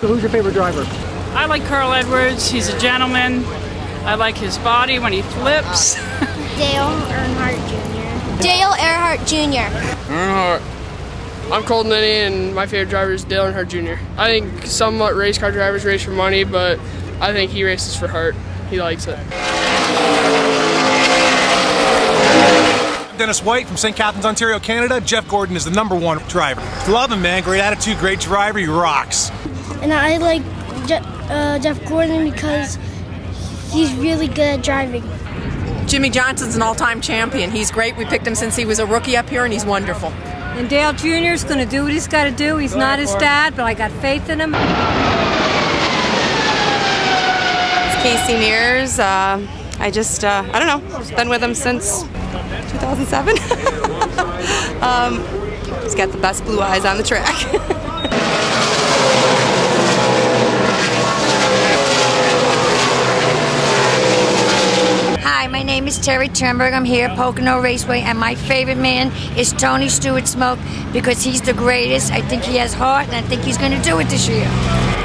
So who's your favorite driver? I like Carl Edwards. He's a gentleman. I like his body when he flips. Dale Earnhardt Jr. Dale Earnhardt Jr. Earnhardt. I'm Colton Linney, and my favorite driver is Dale Earnhardt Jr. I think somewhat race car drivers race for money, but I think he races for heart. He likes it. Dennis White from St. Catharines, Ontario, Canada. Jeff Gordon is the number one driver. Love him, man. Great attitude, great driver. He rocks. And I like Je- uh, Jeff Gordon because he's really good at driving. Jimmie Johnson's an all-time champion. He's great. We picked him since he was a rookie up here, and he's wonderful. And Dale Jr. is going to do what he's got to do. He's not his dad, but I got faith in him. It's Casey Mears. Uh, I just, uh, I don't know, been with him since 2007. um, he's got the best blue eyes on the track. Hi, my name is Terry Turnberg. I'm here at Pocono Raceway, and my favorite man is Tony Stewart Smoke because he's the greatest. I think he has heart, and I think he's going to do it this year.